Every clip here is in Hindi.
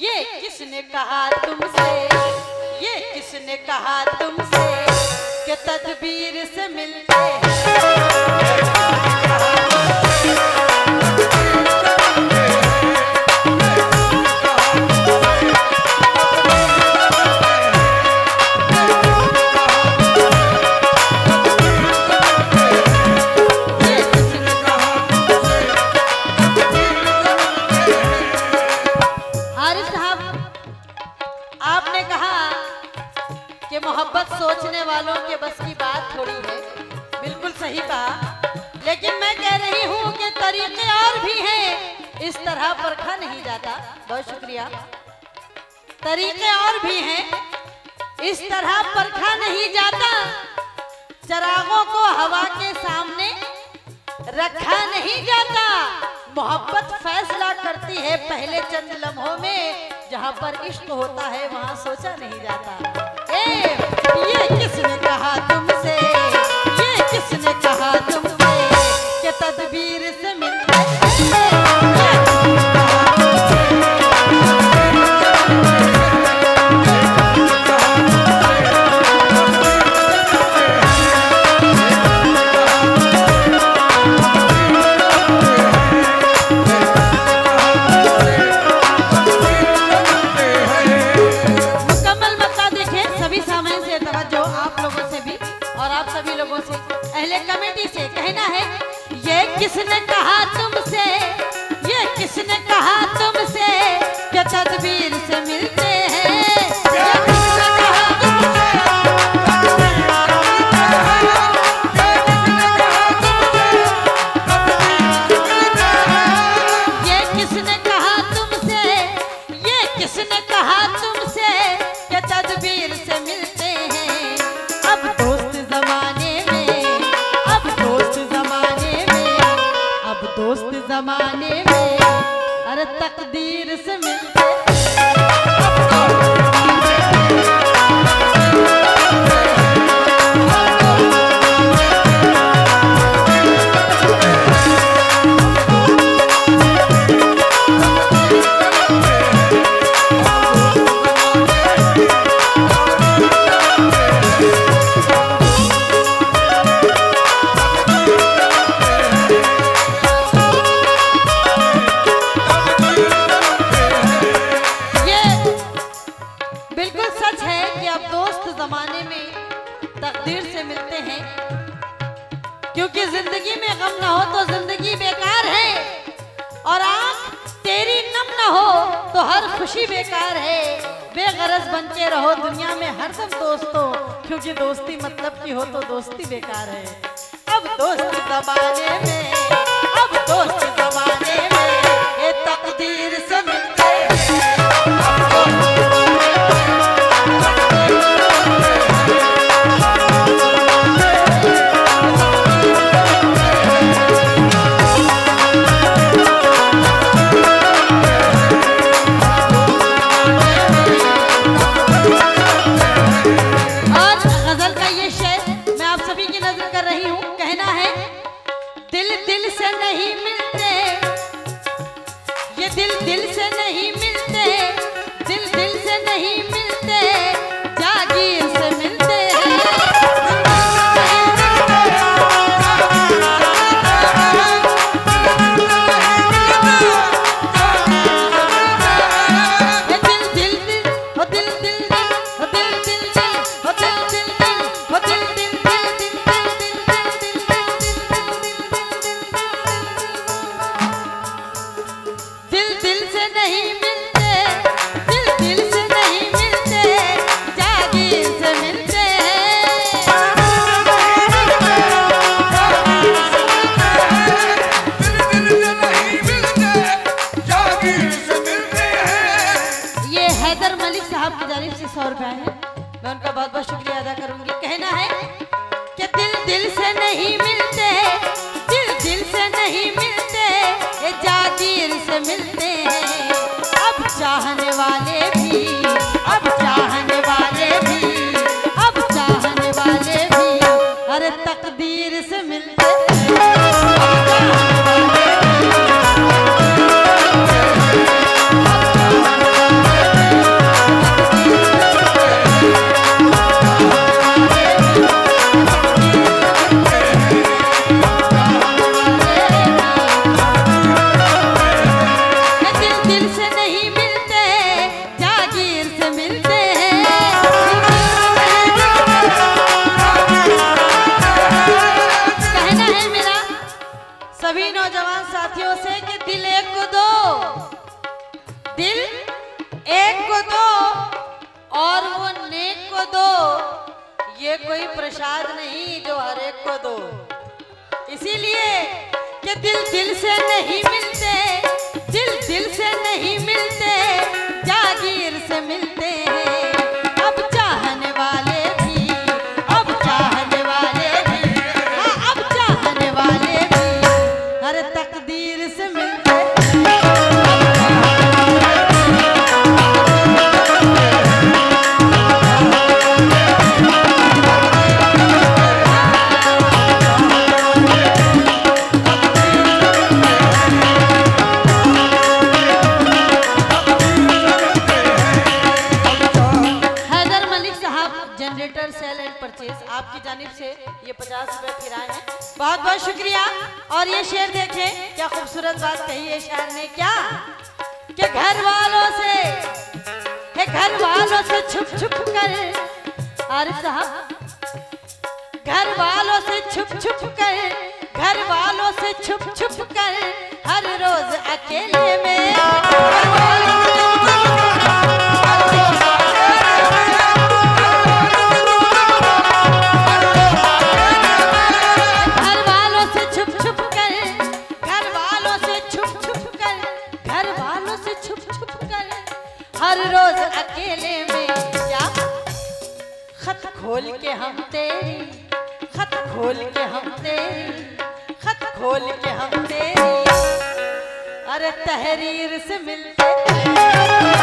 ये किसने कहा तुमसे? ये किसने कहा तुमसे कि तदबीर से मिलते हैं? थोड़ी है बिल्कुल सही कहा। लेकिन मैं कह रही हूँ कि तरीके और भी हैं। इस तरह परखा नहीं जाता। बहुत शुक्रिया। तरीके और भी हैं। इस तरह परखा नहीं जाता। चरागों को हवा के सामने रखा नहीं जाता। मोहब्बत फैसला करती है पहले चंद लम्हों में। जहाँ पर इश्क होता है वहाँ सोचा नहीं जाता। ए, ये किसने कहा तुमसे? ये किसने कहा तुमसे? किसने कहा तुमसे ज़िंदगी में ना हो तो ज़िंदगी बेकार है। और आँख तेरी नम ना हो तो हर खुशी बेकार है। बेगरज बनते रहो दुनिया में हर सब दोस्तों, क्योंकि दोस्ती मतलब की हो तो दोस्ती बेकार है। अब दोस्त दबाने में, अब दोस्त जमाने मैं उनका बहुत बहुत शुक्रिया अदा करूँगी। कहना है कि दिल दिल से नहीं मिलते, दिल दिल से नहीं मिलते, ये जागीर से मिलते हैं। अब चाहने वाले भी, अब चाहने वाले भी, अब चाहने वाले भी, अरे तकदीर से मिलते हैं। ये कोई प्रसाद नहीं जो हर एक को दो। इसीलिए कि दिल दिल से नहीं मिलते, दिल दिल से नहीं मिलते और ये शेर देखें, क्या खूबसूरत बात कही है शायर ने, क्या? के घर वालों से घर वालों से छुप छुप कर, आरिफ साहब घर वालों से छुप छुप कर घर वालों से छुप छुप कर, हर रोज अकेले में। तहरीर से मिलते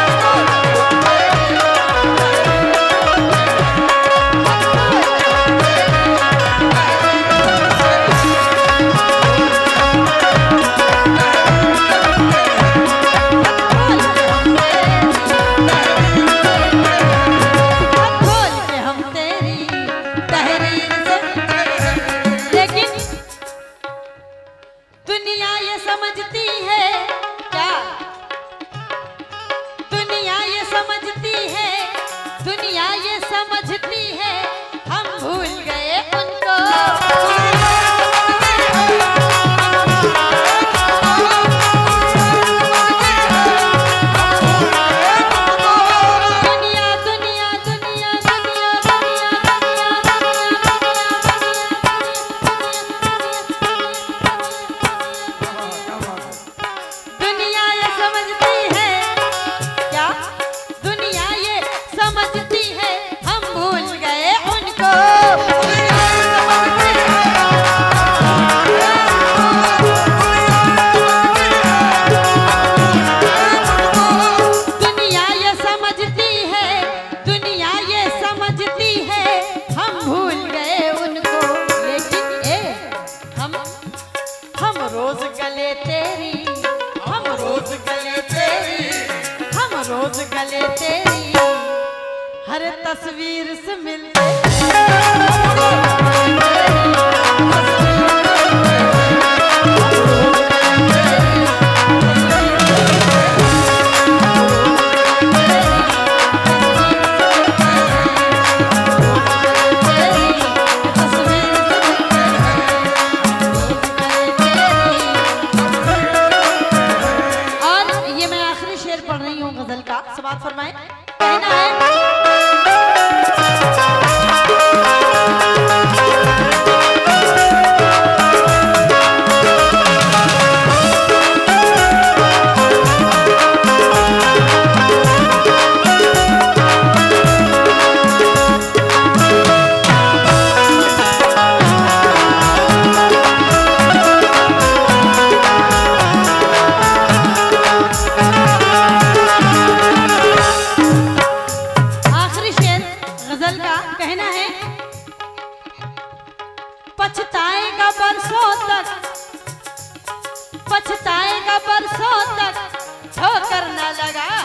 कहना है? पछताएगा बरसों तक पछताएगा बरसों तक ठोकर न लगा।